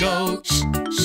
Goats.